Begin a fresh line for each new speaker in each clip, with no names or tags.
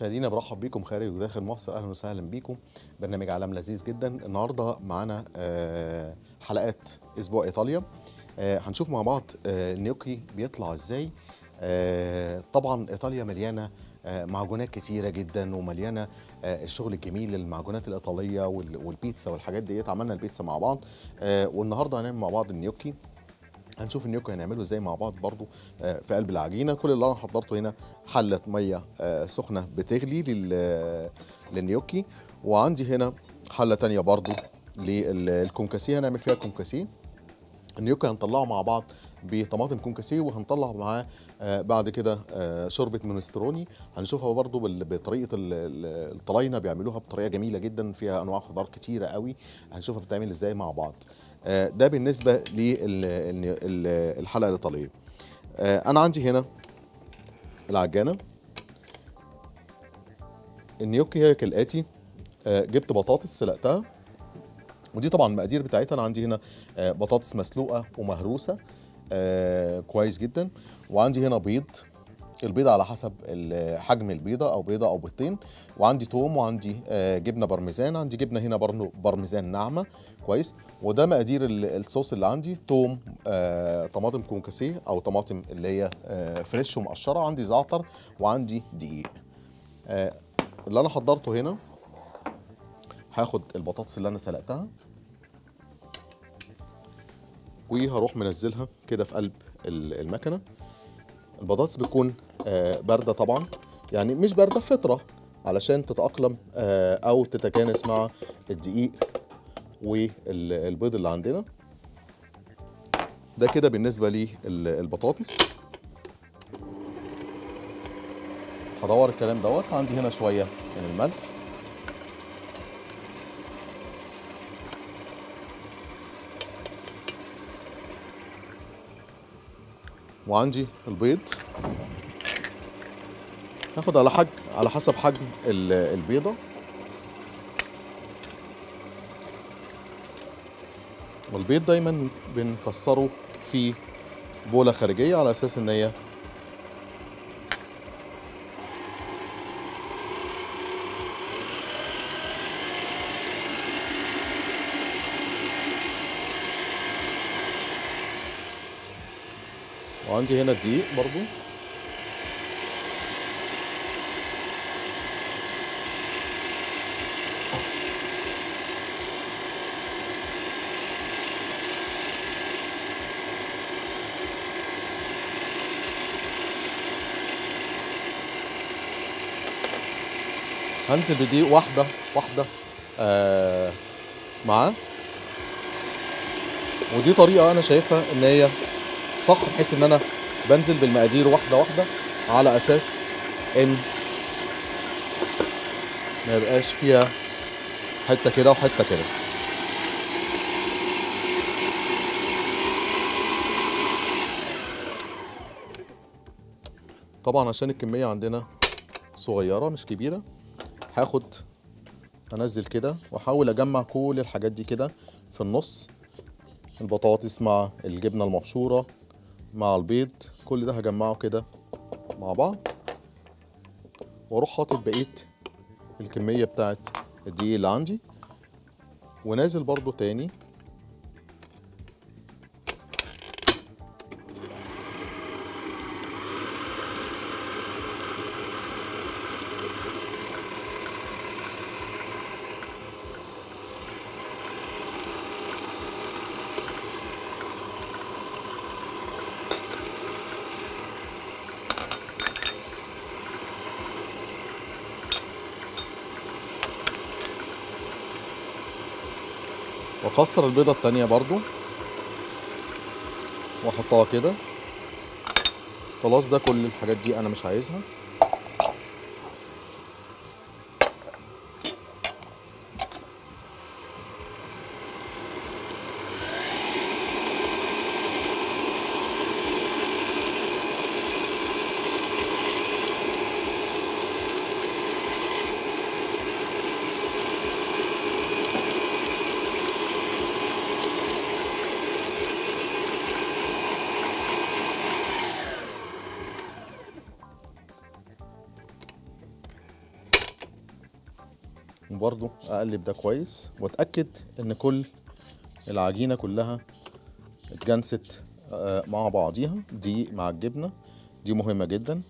مشاهدينا برحب بيكم خارج وداخل مصر. أهلا وسهلا بيكم. برنامج عالم لذيذ جدا. النهارده معانا آه، حلقات أسبوع إيطاليا. آه، هنشوف مع بعض آه، النيوكي بيطلع إزاي. طبعا إيطاليا مليانة معجونات كتيرة جدا ومليانة آه، الشغل الجميل المعجونات الإيطالية وال- والبيتزا والحاجات ديت. عملنا البيتزا مع بعض. والنهاردة هنعمل مع بعض النيوكي. هنشوف النيوكي هنعمله إزاي مع بعض برضو آه، في قلب العجينة. كل اللي أنا حضرته هنا حلة مية آه، سخنة بتغلي لل- للنيوكي. وعندي هنا حلة تانية برضو للكونكاسيه هنعمل فيها كونكاسيه. النيوكي هنطلعه مع بعض بطماطم كونكاسيه وهنطلع معاه آه، بعد كده آه، شوربة مونستروني هنشوفها برضو بطريقة ال- ال- الطلاينة بيعملوها بطريقة جميلة جدا فيها أنواع خضار كتيرة قوي. هنشوفها بتتعمل إزاي مع بعض. آه، ده بالنسبة للحلقه الإيطالية. أنا عندي هنا العجانة. النيوكي هي كالاتي جبت بطاطس سلقتها. ودي طبعا المقادير بتاعتها. أنا عندي هنا آه، بطاطس مسلوقة ومهروسة آه، كويس جدا. وعندي هنا بيض البيض على حسب حجم البيضة أو بيضة أو بيضتين. وعندي توم وعندي آه، جبنة بارميزان. عندي جبنة هنا برضو بارميزان ناعمة كويس. وده مقادير ال- الصوص اللي عندي. توم آه، طماطم كونكاسيه أو طماطم اللي هي آه، فريش ومقشرة. عندي زعتر وعندي دقيق. آه، اللي أنا حضرته هنا هاخد البطاطس اللي أنا سلقتها. وهروح منزلها كده في قلب ال- المكنة. البطاطس بتكون آه، باردة طبعا. يعني مش باردة فتره علشان تتأقلم آه، أو تتكانس مع الدقيق والبيض اللي عندنا. ده كده بالنسبة للبطاطس هدور الكلام دوت. عندي هنا شوية من الملح. وعندي البيض. هاخد على حج على حسب حجم ال- البيضة. والبيض دايما بنكسره في بولة خارجية على أساس إن هي وعندي هنا الدقيق برضو. هنزل بدقيق واحدة واحدة آه معاه. ودي طريقة أنا شايفها إن هي صح بحيث إن أنا بنزل بالمقادير واحدة واحدة على أساس إن ما يبقاش فيها حتة كده وحتة كده. طبعا عشان الكمية عندنا صغيرة مش كبيرة هاخد أنزل كده وأحاول أجمع كل الحاجات دي كده في النص. البطاطس مع الجبنة المبشورة مع البيض كل ده هجمعه كده مع بعض وأروح حاطط بقية الكمية بتاعت الدقيق اللي عندي ونازل برضو تاني واكسر البيضة التانية برضو. وأحطها كده. خلاص ده كل الحاجات دي أنا مش عايزها. وبرضو أقلب ده كويس وأتأكد إن كل العجينة كلها اتجنست آه، مع بعضيها. دي مع الجبنة دي مهمة جدا.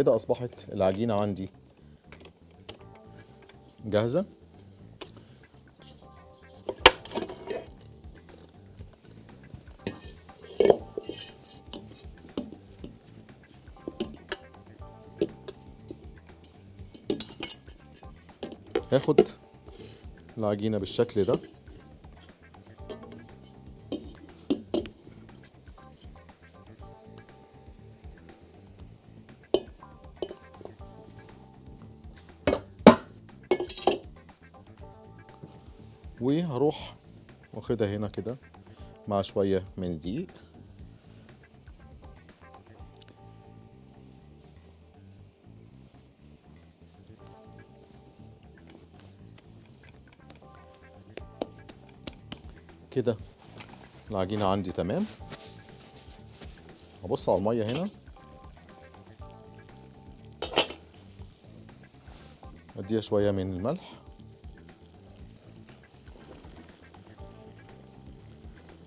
وكده أصبحت العجينة عندي. جاهزة؟ هاخد العجينة بالشكل ده. واخدها هنا كده مع شوية من الدقيق كده العجينة عندي تمام. هبص على المية هنا. أديها شوية من الملح.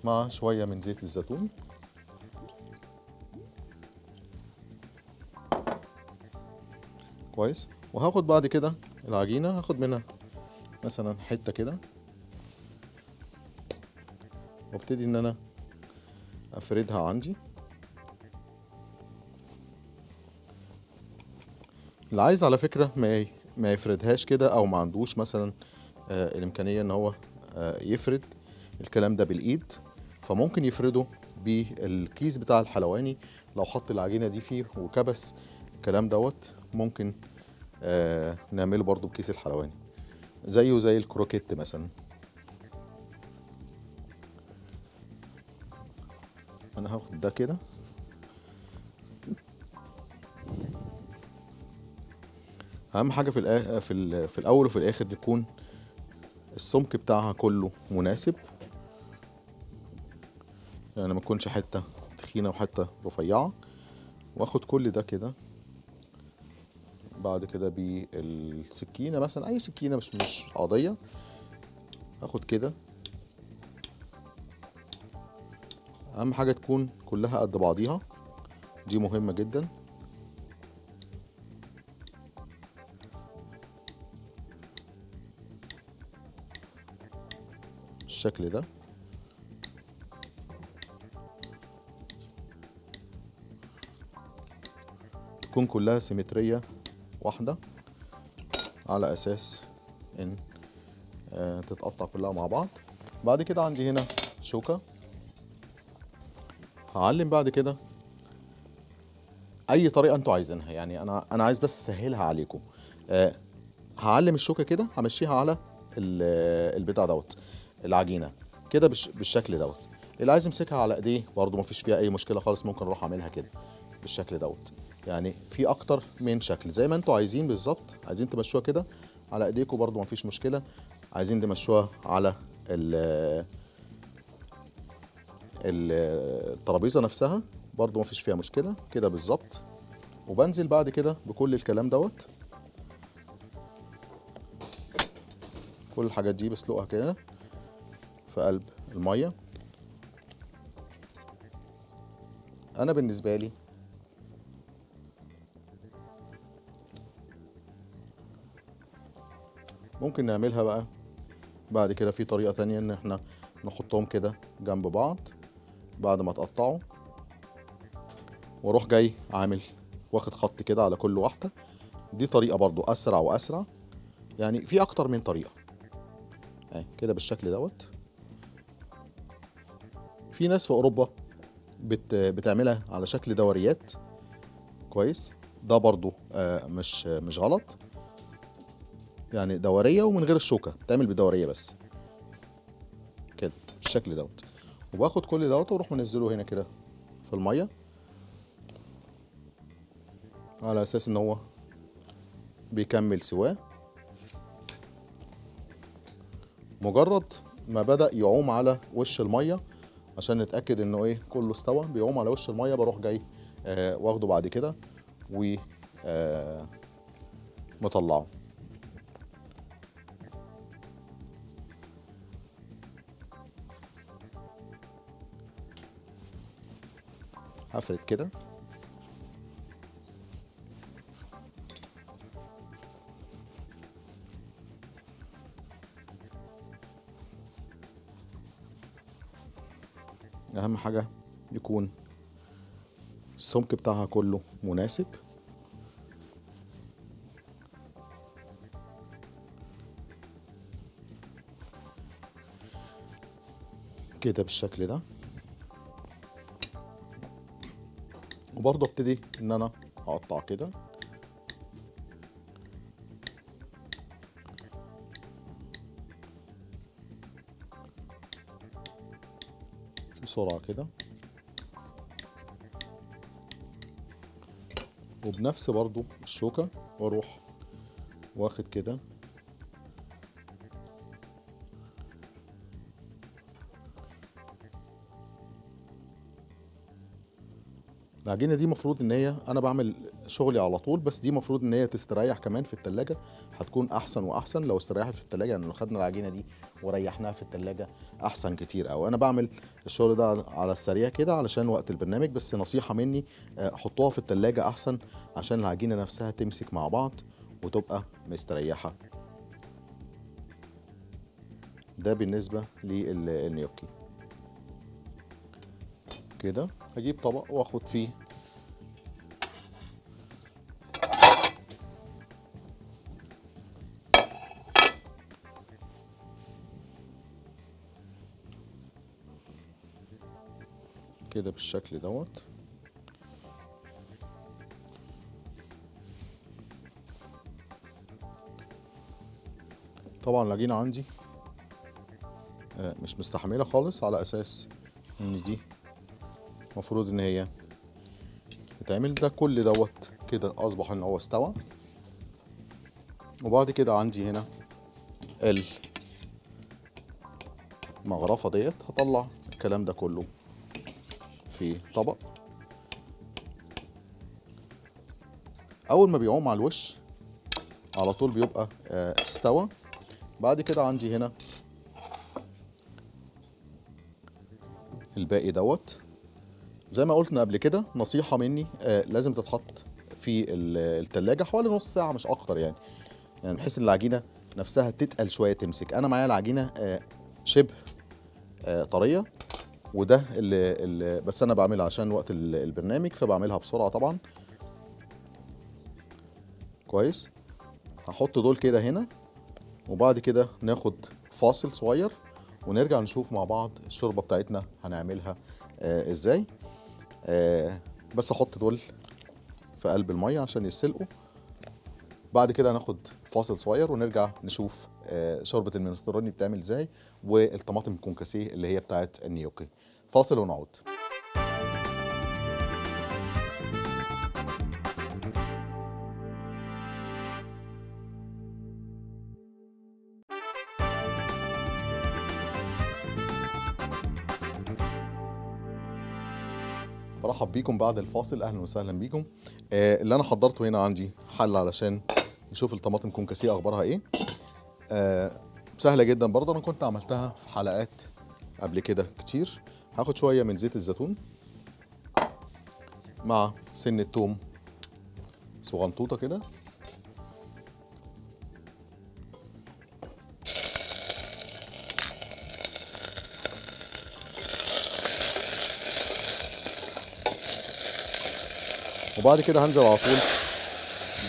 مع شوية من زيت الزيتون. كويس. وهاخد بعد كده العجينة هاخد منها مثلا حتة كده. وابتدي إن أنا أفردها عندي. اللي عايز على فكرة ما ما يفردهاش كده أو ما عندوش مثلا آه الإمكانية إن هو آه يفرد الكلام ده بالإيد. فممكن يفرده بالكيس بتاع الحلواني. لو حط العجينة دي فيه وكبس الكلام دوت ممكن آه نعمله برضو بكيس الحلواني. زيه زي الكروكيت مثلا. أنا هاخد ده كده. أهم حاجة في. في الأول وفي الآخر يكون السمك بتاعها كله مناسب. يعني ما تكونش حتة تخينه وحته رفيعه واخد كل ده كده. بعد كده بالسكينه مثلا أي سكينة مش مش قاضيه أخد كده. أهم حاجة تكون كلها قد بعضيها. دي مهمة جدا. بالشكل ده. تكون كلها سيمترية واحدة على أساس إن آه، تتقطع كلها مع بعض. بعد كده عندي هنا شوكة. هعلم بعد كده أي طريقة أنتوا عايزينها. يعني أنا أنا عايز بس أسهلها عليكم. آه، هعلم الشوكة كده همشيها على ال- البتاع دوت العجينة كده بالش- بالشكل دوت. اللي عايز يمسكها على إيديه برضه مفيش فيها أي مشكلة خالص ممكن أروح أعملها كده بالشكل دوت. يعني في أكتر من شكل. زي ما أنتوا عايزين بالظبط عايزين تمشوها كده على ايديكم برضه مفيش مشكلة. عايزين تمشوها على ال ال- الترابيزة نفسها برضه مفيش فيها مشكلة. كده بالظبط. وبنزل بعد كده بكل الكلام دوت. كل الحاجات دي بسلقها كده في قلب المية. أنا بالنسبة لي ممكن نعملها بقى بعد كده في طريقة تانية إن إحنا نحطهم كده جنب بعض بعد ما تقطعوا. وأروح جاي عامل واخد خط كده على كل واحدة. دي طريقة برضو أسرع وأسرع. يعني في أكتر من طريقة. أهي كده بالشكل دوت. في ناس في أوروبا بت بتعملها على شكل دوريات. كويس. ده برضو آه مش مش غلط. يعني دورية ومن غير الشوكة بتعمل بدورية بس. كده بالشكل دوت. وباخد كل دوت وأروح منزله هنا كده في المية. على أساس إن هو بيكمل سواه. مجرد ما بدأ يعوم على وش المية عشان نتأكد إنه إيه كله استوى بيعوم على وش المية بروح جاي آه واخده بعد كده و آه مطلعه. هفرد كده. أهم حاجة يكون السمك بتاعها كله مناسب. كده بالشكل ده. وبرضه ابتدي إن أنا أقطع كده. بسرعة كده. وبنفس برضو الشوكة وأروح واخد كده. العجينة دي مفروض إن هي أنا بعمل شغلي على طول بس دي مفروض إن هي تستريح كمان في التلاجة. هتكون أحسن وأحسن لو استريحت في التلاجة يعني لو خدنا العجينة دي وريحناها في التلاجة أحسن كتير أو أنا بعمل الشغل ده على السريع كده علشان وقت البرنامج بس نصيحة مني آه، حطوها في التلاجة أحسن عشان العجينة نفسها تمسك مع بعض وتبقى مستريحة. ده بالنسبة للنيوكي. كده. هجيب طبق واخد فيه. كده بالشكل دوت. طبعا العجينة عندي آه، مش مستحملة خالص على أساس إن دي المفروض إن هي تتعمل. ده كل دوت كده أصبح إن هو استوى. وبعد كده عندي هنا المغرفة ديت. هطلع الكلام ده كله في طبق. أول ما بيعوم على الوش على طول بيبقى آه، استوى. بعد كده عندي هنا الباقي دوت. زي ما قلنا قبل كده نصيحة مني آه، لازم تتحط في ال- التلاجة حوالي نص ساعة مش أكتر يعني. يعني بحيث إن العجينة نفسها تتقل شوية تمسك. أنا معايا العجينة آه، شبه آه، طرية وده اللي, اللي بس أنا بعملها عشان وقت ال- البرنامج فبعملها بسرعة طبعا. كويس. هحط دول كده هنا وبعد كده ناخد فاصل صغير ونرجع نشوف مع بعض الشوربة بتاعتنا هنعملها إزاي. بس أحط دول في قلب المية عشان يتسلقوا بعد كده هناخد فاصل صغير ونرجع نشوف آه، شوربة المنستروني بتعمل إزاي والطماطم الكونكاسيه اللي هي بتاعت النيوكي. فاصل ونعود. بيكم بعد الفاصل. أهلا وسهلا بيكم. آه اللي أنا حضرته هنا عندي حل علشان نشوف الطماطم كونكاسيه أخبارها إيه؟ آه سهلة جدا برضه. أنا كنت عملتها في حلقات قبل كده كتير. هاخد شوية من زيت الزيتون مع سن التوم صغنطوطة كده. وبعد كده هنزل على طول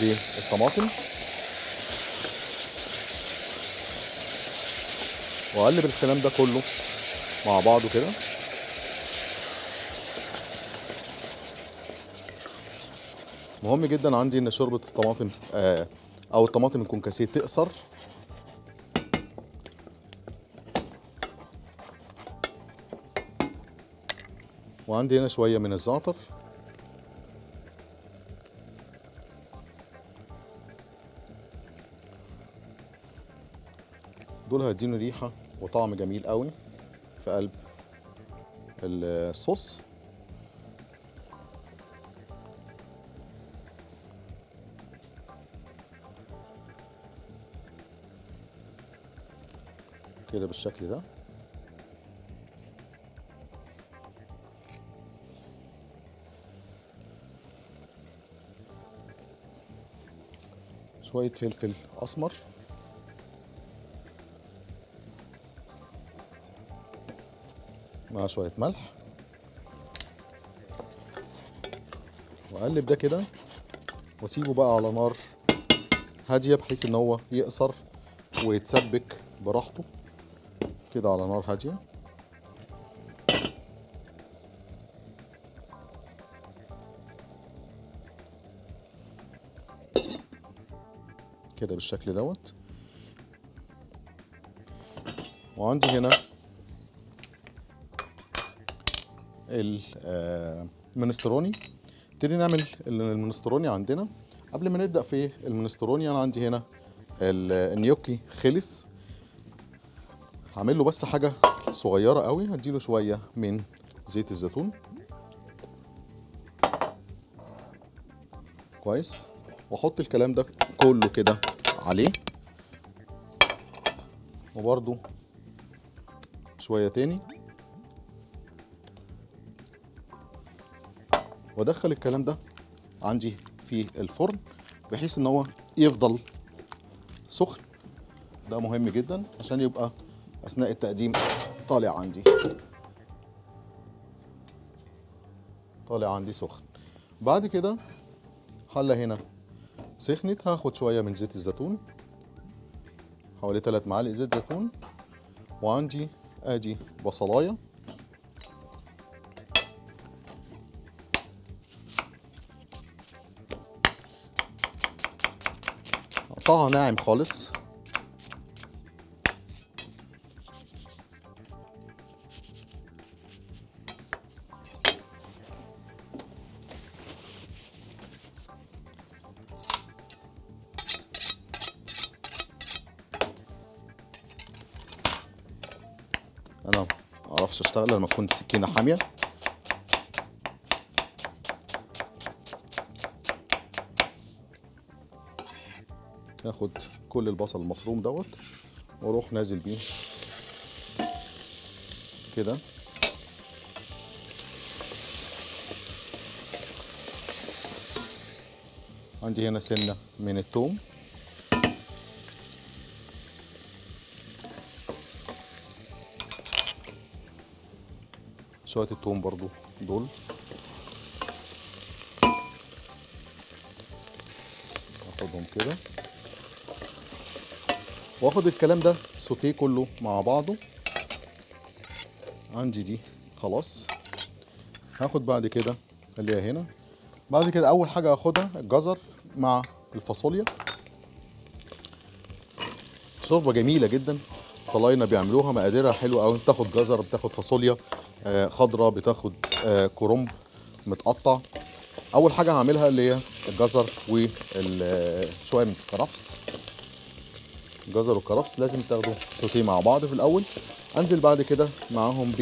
بالطماطم. وأقلب الكلام ده كله مع بعضه كده مهم جدا عندي إن شوربة الطماطم آه أو الطماطم الكونكاسيه تقصر. وعندي هنا شوية من الزعتر. دول هيديني ريحة وطعم جميل قوي في قلب الصوص. كده بالشكل ده. شوية فلفل أسمر. مع شوية ملح. وأقلب ده كده وأسيبه بقى على نار هادية بحيث إن هو يقصر ويتسبك براحته. كده على نار هادية. كده بالشكل دوت. وعندي هنا المنستروني. نبتدي نعمل المنستروني عندنا. قبل ما نبدأ في المنستروني أنا عندي هنا النيوكي خلص. هعمل له بس حاجة صغيرة قوي. هديله شوية من زيت الزيتون. كويس. وأحط الكلام ده كله كده عليه. وبرده شوية تاني. وادخل الكلام ده عندي في الفرن بحيث إن هو يفضل سخن. ده مهم جدا عشان يبقى أثناء التقديم طالع عندي. طالع عندي سخن. بعد كده حلة هنا. سخنت هاخد شوية من زيت الزيتون حوالي 3 معالق زيت زيتون وعندي آدي بصلاية. اقطعها ناعم خالص. أنا معرفش أشتغل لما تكون السكينة حامية. اخد كل البصل المفروم دوت وأروح نازل بيه. كده. عندي هنا سنة من الثوم شوية الثوم برضو دول. أخدهم كده. واخد الكلام ده سوتيه كله مع بعضه. عندي دي خلاص. هاخد بعد كده خليها هنا. بعد كده أول حاجة هاخدها الجزر مع الفاصوليا. شوربة جميلة جدا. طلاينة بيعملوها مقاديرها حلوة قوي بتاخد جزر بتاخد فاصوليا آه خضراء بتاخد آه كرنب متقطع. أول حاجة هعملها اللي هي الجزر وشويه من الكرفس الجزر والكرفس لازم تاخدوا سوتيه مع بعض في الأول. أنزل بعد كده معاهم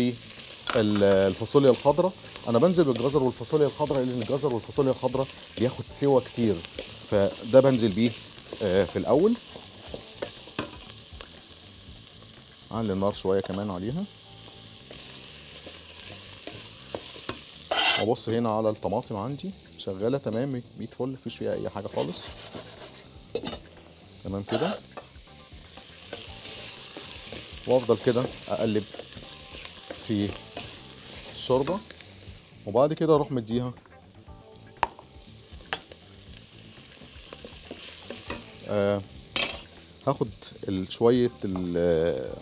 بالفاصوليا الخضراء. أنا بنزل بالجزر والفاصوليا الخضراء لأن الجزر والفاصوليا الخضراء بياخد سوا كتير. فده بنزل بيه آه في الأول. أعلي النار شوية كمان عليها. وابص هنا على الطماطم عندي. شغالة تمام 100 فل مفيش فيها أي حاجة خالص. تمام كده. وافضل كده أقلب في الشوربة وبعد كده أروح مديها. آه هاخد شوية ال-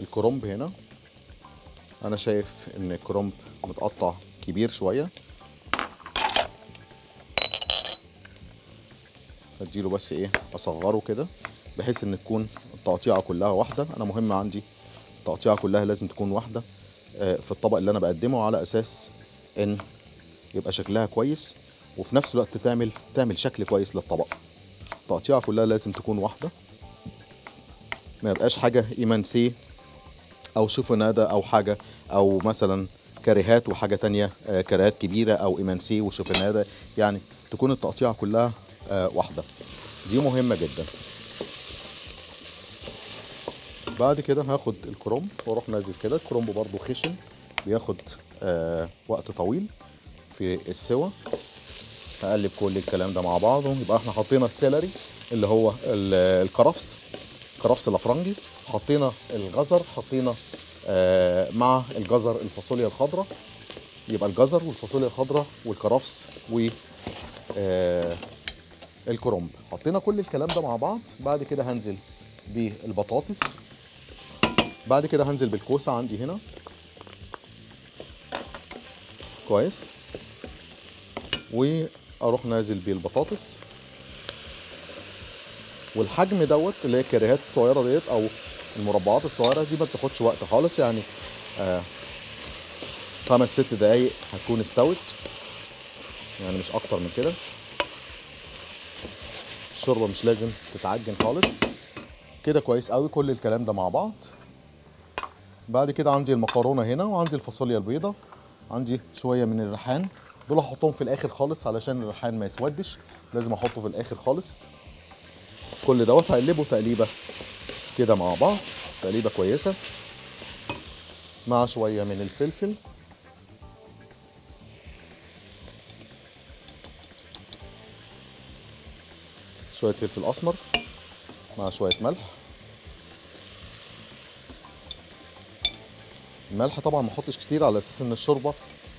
الكرنب هنا. أنا شايف إن الكرنب متقطع كبير شوية. اديله بس إيه أصغره كده بحيث إن تكون التقطيعة كلها واحدة. أنا مهم عندي التقطيعة كلها لازم تكون واحدة آه، في الطبق اللي أنا بقدمه على أساس إن يبقى شكلها كويس وفي نفس الوقت تعمل تعمل شكل كويس للطبق. التقطيعة كلها لازم تكون واحدة. ما يبقاش حاجة ايمانسي أو شوفونادا أو حاجة أو مثلا كاريهات وحاجة تانية آه، كاريهات كبيرة أو ايمانسي وشوفونادا يعني تكون التقطيعة كلها آه، واحدة. دي مهمة جدا. بعد كده هاخد الكرنب وأروح نازل كده الكرنب برضو خشن بياخد آه وقت طويل في السوى هقلب كل الكلام ده مع بعضه يبقى إحنا حطينا ال celery اللي هو ال- الكرفس كرفس الأفرنجي حطينا الجزر حطينا آه مع الجزر الفاصوليا الخضراء يبقى الجزر والفاصوليا الخضراء والكرفس و آه الكرنب. حطينا كل الكلام ده مع بعض بعد كده هنزل بالبطاطس. بعد كده هنزل بالكوسة عندي هنا. كويس. وأروح نازل بالبطاطس والحجم دوت اللي هي الكريهات الصغيرة ديت أو المربعات الصغيرة دي ما بتاخدش وقت خالص يعني آه خمس ست دقايق هتكون استوت. يعني مش أكتر من كده. الشوربة مش لازم تتعجن خالص. كده كويس قوي كل الكلام ده مع بعض. بعد كده عندي المكرونة هنا وعندي الفاصوليا البيضاء عندي شوية من الريحان. دول هحطهم في الآخر خالص علشان الريحان ما يسودش. لازم أحطه في الآخر خالص. كل دوت هقلبه تقليبة كده مع بعض. تقليبة كويسة. مع شوية من الفلفل. شوية فلفل أسمر. مع شوية ملح. الملح طبعا ما احطش كتير على أساس إن الشوربة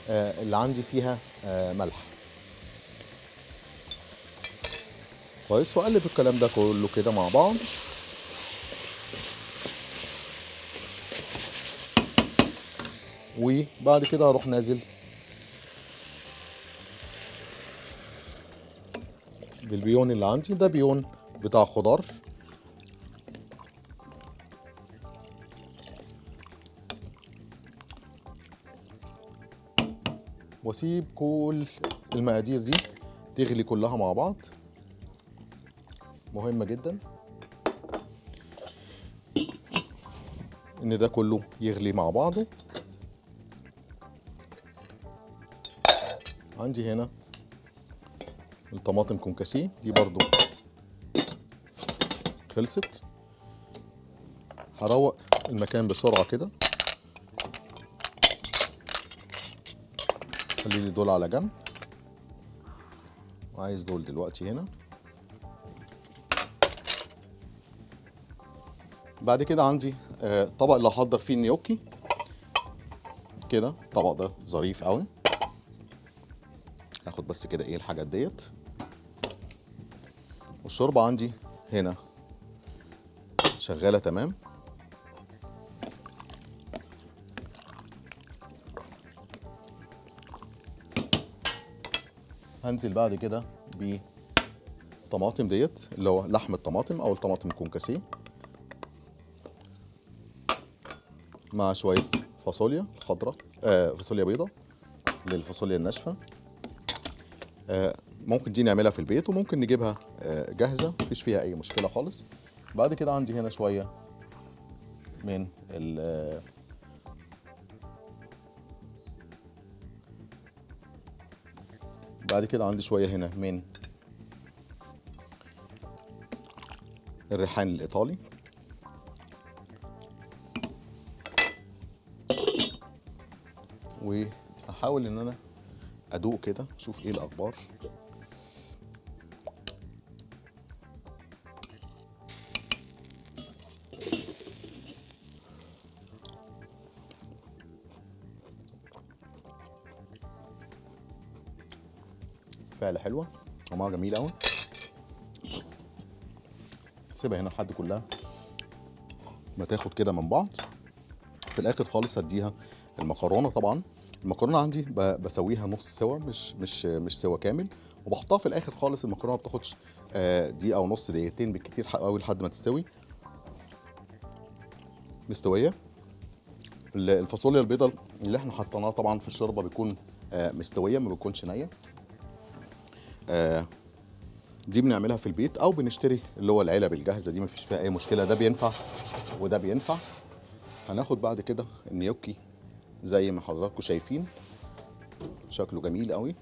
آه، اللي عندي فيها آه، ملح. كويس وأقلب الكلام ده كله كده مع بعض. وبعد كده هروح نازل بالبيون اللي عندي. ده بيون بتاع خضار. واسيب كل المقادير دي تغلي كلها مع بعض. مهمة جدا إن ده كله يغلي مع بعضه. عندي هنا الطماطم كونكاسيه دي برضو خلصت. هروق المكان بسرعة كده. خلي لي دول على جنب. وعايز دول دلوقتي هنا. بعد كده عندي آه، طبق اللي هحضر فيه النيوكي. كده الطبق ده ظريف قوي. هاخد بس كده إيه الحاجات ديت. والشوربة عندي هنا شغالة تمام. هنزل بعد كده بالطماطم ديت اللي هو لحم الطماطم أو الطماطم كونكاسيه مع شوية فاصوليا خضراء آه فاصوليا بيضاء للفاصوليا الناشفة. آه ممكن دي نعملها في البيت وممكن نجيبها آه جاهزة مفيش فيها أي مشكلة خالص. بعد كده عندي هنا شوية من بعد كده عندي شوية هنا من الريحان الإيطالي. وهحاول إن أنا أدوق كده أشوف إيه الأخبار. فعلا حلوة. طعمها جميل قوي سيبها هنا لحد كلها. ما تاخد كده من بعض. في الآخر خالص هديها المكرونة طبعا. المكرونة عندي بسويها نص سوا مش مش مش سوا كامل. وبحطها في الآخر خالص المكرونة ما بتاخدش آه، دقيقة أو نص دقيقتين بالكتير قوي لحد ما تستوي. مستوية. ال- الفاصوليا البيضاء اللي إحنا حطيناها طبعا في الشوربة بيكون آه، مستوية ما بتكونش نية. دي بنعملها في البيت أو بنشتري اللي هو العلب الجاهزة دي مفيش فيها أي مشكلة. ده بينفع وده بينفع. هناخد بعد كده النيوكي زي ما حضراتكم شايفين. شكله جميل قوي.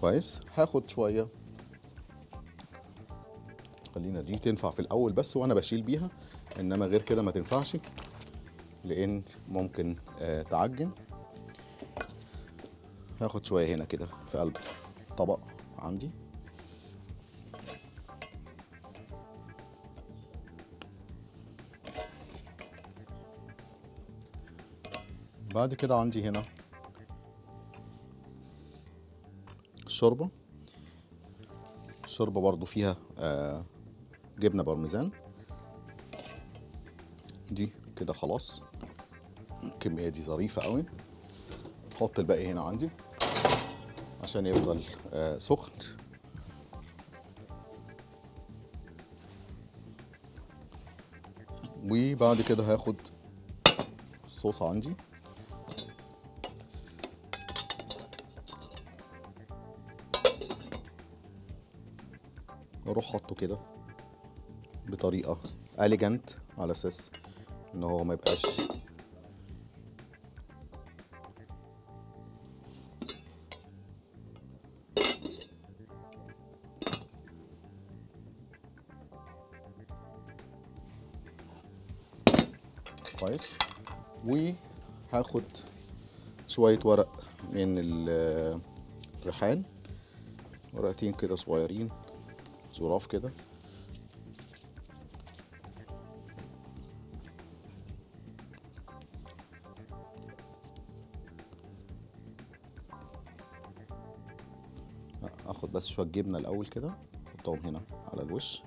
كويس. هاخد شوية. خلينا دي تنفع في الأول بس وأنا بشيل بيها إنما غير كده ما تنفعش. لإن ممكن آه تعجن. هاخد شوية هنا كده في قلب طبق عندي. بعد كده عندي هنا الشوربه الشوربه برضو فيها آه جبنة بارميزان. دي كده خلاص. الكميه دي ظريفة قوي. أحط الباقي هنا عندي عشان يفضل آه سخن. وبعد كده هاخد الصوص عندي. وأروح حاطه كده بطريقة اليجنت على أساس إن هو ما يبقاش وهاخد شوية ورق من ال- الريحان ورقتين كده صغيرين ظراف كده. اخد بس شوية جبنة الأول كده أحطهم هنا على الوش.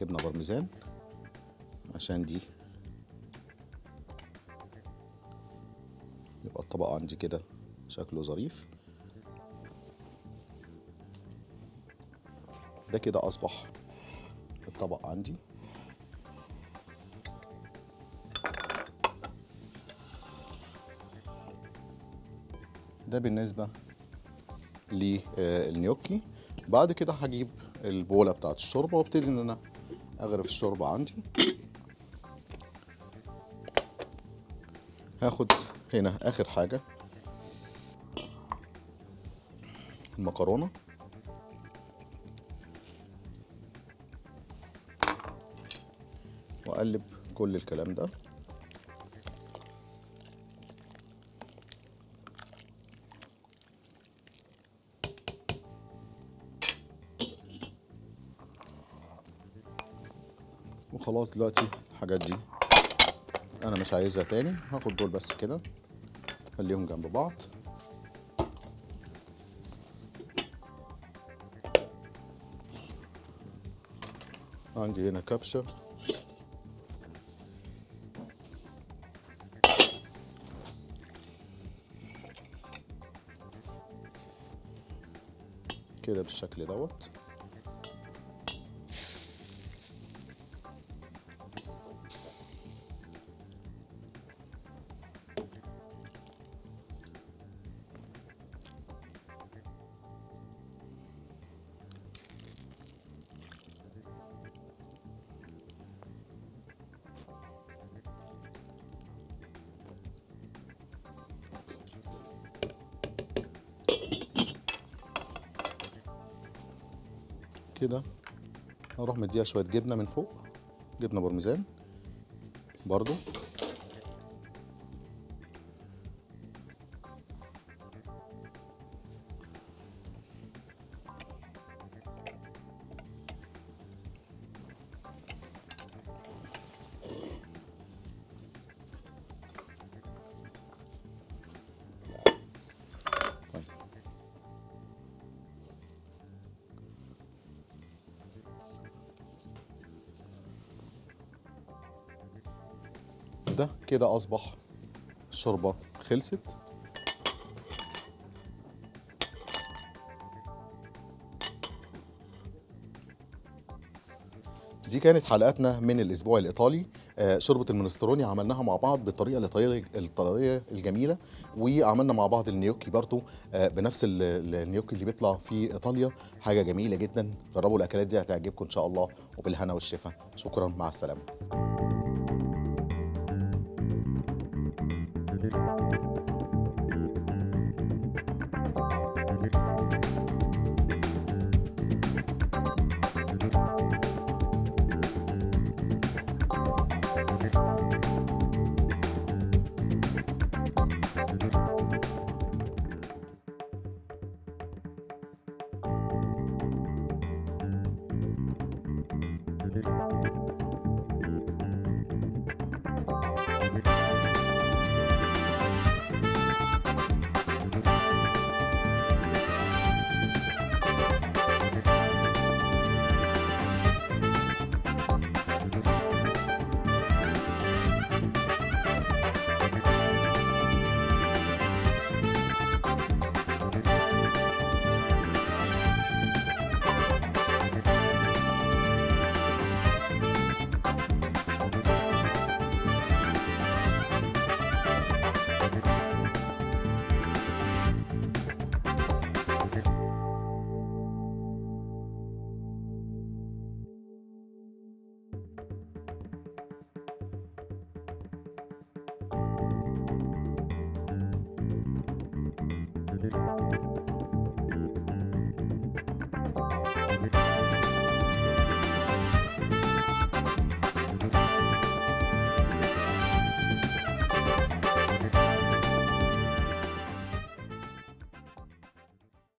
جبنة بارميزان عشان دي الطبق عندي كده شكله ظريف. ده كده أصبح الطبق عندي. ده بالنسبة للنيوكي بعد كده هجيب البولة بتاعت الشوربة وابتدي إن أنا أغرف الشوربة عندي. هاخد هنا آخر حاجة. المكرونة. وأقلب كل الكلام ده. وخلاص دلوقتي الحاجات دي. أنا مش عايزها تاني. هاخد دول بس كده. خليهم جنب بعض. عندي هنا كبشة. كده بالشكل دوت. كده. هروح مديها شوية جبنة من فوق. جبنة بارميزان برضو. كده أصبح الشوربه خلصت. دي كانت حلقاتنا من الأسبوع الإيطالي. آه، شوربة المنستروني عملناها مع بعض بالطريقة الايطاليه الطريقة الجميلة وعملنا مع بعض النيوكي برضو آه، بنفس ال- ال- النيوكي اللي بيطلع في إيطاليا. حاجة جميلة جدا. جربوا الأكلات دي هتعجبكم إن شاء الله وبالهنا والشفا. شكرا. مع السلامة.